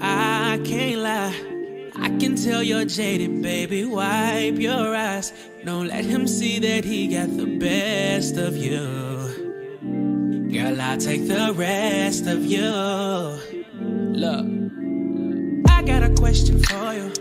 I can't lie. I can tell you're jaded, baby. Wipe your eyes. Don't let him see that he got the best of you. Girl, I'll take the rest of you. Look, I got a question for you.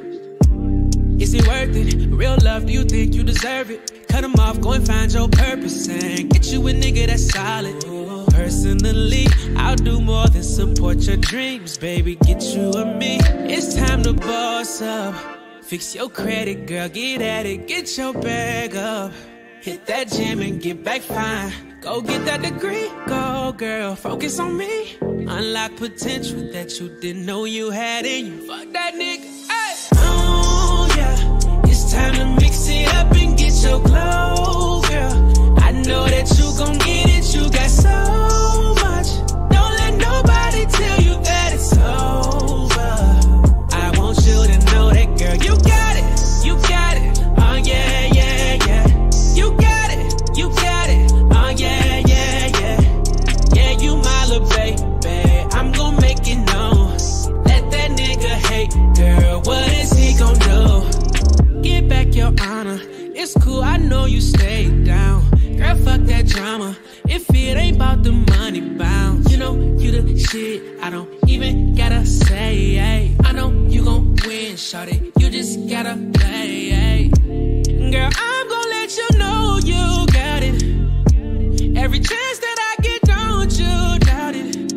Is it worth it? Real love, do you think you deserve it? Cut him off, go and find your purpose and get you a nigga that's solid. Personally, I'll do more support your dreams, baby. Get you a me. It's time to boss up. Fix your credit, girl. Get at it. Get your bag up. Hit that gym and get back fine. Go get that degree. Go, girl. Focus on me. Unlock potential that you didn't know you had in you. Fuck that nigga. Fuck that drama. If it ain't about the money bounce, you know you the shit. I don't even gotta say. I know you gon' win, shawty. You just gotta play. Girl, I'm gon' let you know you got it. Every chance that I get, don't you doubt it.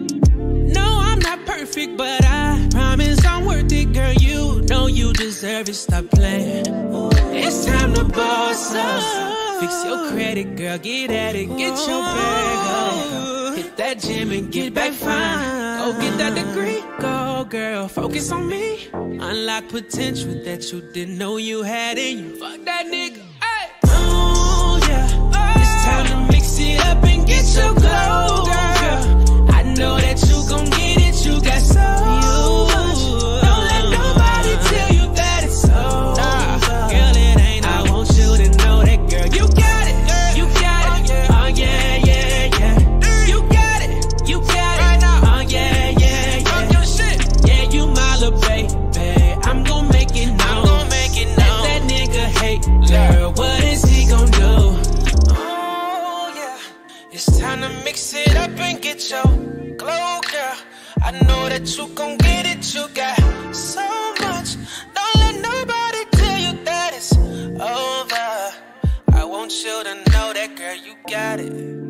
No, I'm not perfect, but I promise I'm worth it, girl. You know you deserve it. Stop playing. It's time to boss up. Fix your credit, girl. Get at it. Get your bag up. Hit that gym and get back fine. Go get that degree. Go, girl. Focus on me. Unlock potential that you didn't know you had in you. Fuck that nigga. at your glow, girl. I know that you gon' get it. You got so much. Don't let nobody tell you that it's over. I want you to know that, girl, you got it.